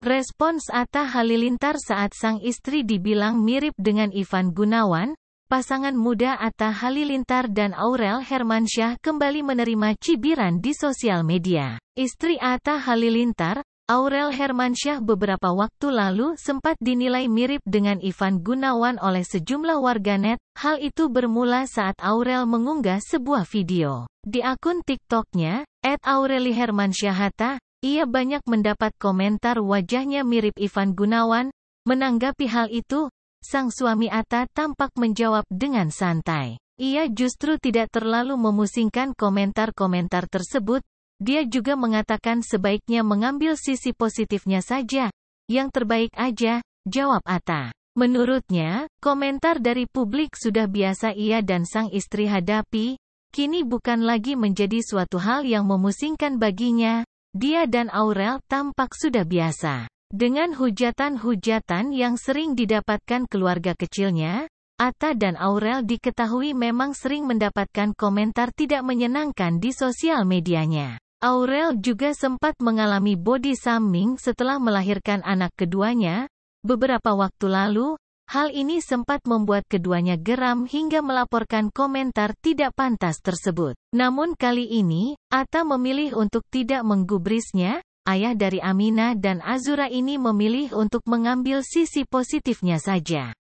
Respons Atta Halilintar saat sang istri dibilang mirip dengan Ivan Gunawan, pasangan muda Atta Halilintar dan Aurel Hermansyah kembali menerima cibiran di sosial media. Istri Atta Halilintar, Aurel Hermansyah beberapa waktu lalu sempat dinilai mirip dengan Ivan Gunawan oleh sejumlah warganet, hal itu bermula saat Aurel mengunggah sebuah video. Di akun TikToknya, Aureli Hermansyahata, ia banyak mendapat komentar wajahnya mirip Ivan Gunawan, menanggapi hal itu, sang suami Atta tampak menjawab dengan santai. Ia justru tidak terlalu memusingkan komentar-komentar tersebut, dia juga mengatakan sebaiknya mengambil sisi positifnya saja. Yang terbaik aja, jawab Atta. Menurutnya, komentar dari publik sudah biasa ia dan sang istri hadapi, kini bukan lagi menjadi suatu hal yang memusingkan baginya, dia dan Aurel tampak sudah biasa. Dengan hujatan-hujatan yang sering didapatkan keluarga kecilnya, Atta dan Aurel diketahui memang sering mendapatkan komentar tidak menyenangkan di sosial medianya. Aurel juga sempat mengalami body shaming setelah melahirkan anak keduanya. Beberapa waktu lalu, Hal ini sempat membuat keduanya geram hingga melaporkan komentar tidak pantas tersebut. Namun kali ini, Atta memilih untuk tidak menggubrisnya, ayah dari Amina dan Azura ini memilih untuk mengambil sisi positifnya saja.